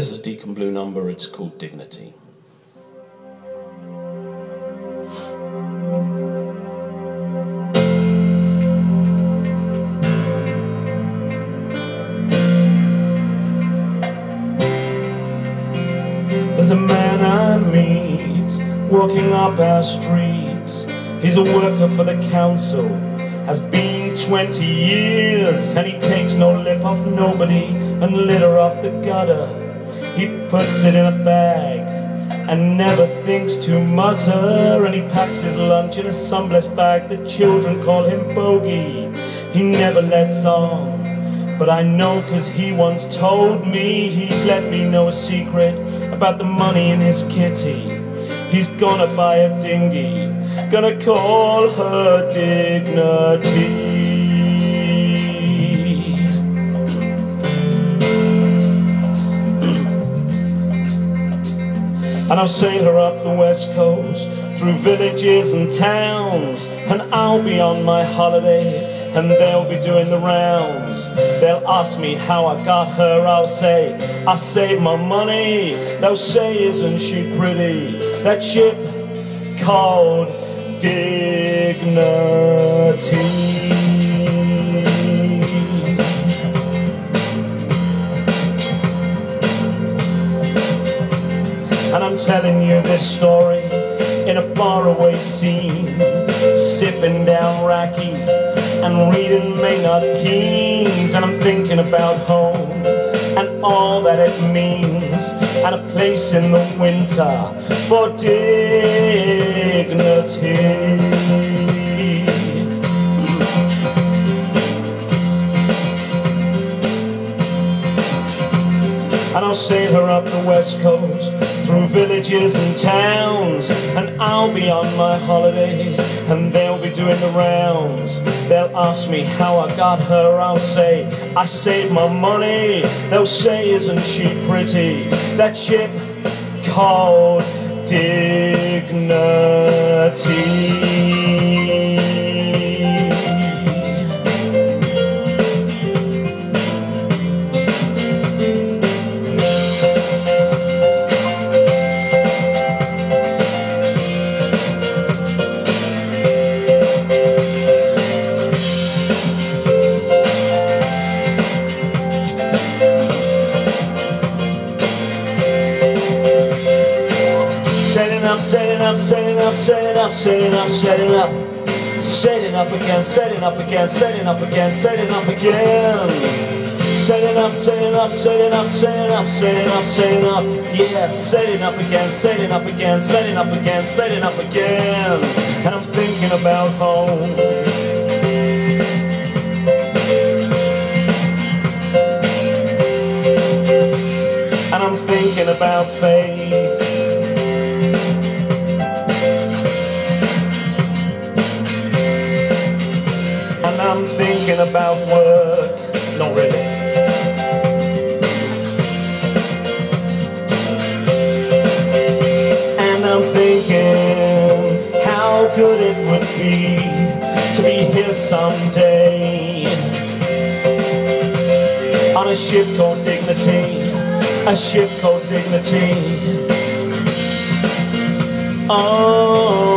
This is a Deacon Blue number, it's called Dignity. There's a man I meet walking up our street. He's a worker for the council, has been 20 years, and he takes no lip off nobody and litter off the gutter. He puts it in a bag and never thinks to mutter, and he packs his lunch in a sunbless bag. The children call him Bogey. He never lets on. But I know cause he once told me He's let me know a secret about the money in his kitty He's gonna buy a dinghy Gonna call her Dignity And I'll sail her up the west coast Through villages and towns. And I'll be on my holidays And they'll be doing the rounds. They'll ask me how I got her. I'll say, I saved my money. They'll say, isn't she pretty? That ship called Dignity I'm telling you this story in a faraway scene. Sipping down raki and reading Maynard Keynes. And I'm thinking about home and all that it means. And a place in the winter for dignity. And I'll sail her up the west coast Through villages and towns And I'll be on my holidays And they'll be doing the rounds. They'll ask me how I got her I'll say, I saved my money. They'll say, isn't she pretty? That ship called Dignity up, setting up, setting up, setting up, setting up, setting up. Setting up again, setting up again, setting up again, setting up again. Setting up, setting up, setting up, setting up, setting up, setting up. Yeah, setting up again, setting up again, setting up again, setting up again. And I'm thinking about home. And I'm thinking about faith. Thinking about work. Not really. And I'm thinking how good it would be to be here someday on a ship called Dignity, a ship called Dignity. Oh.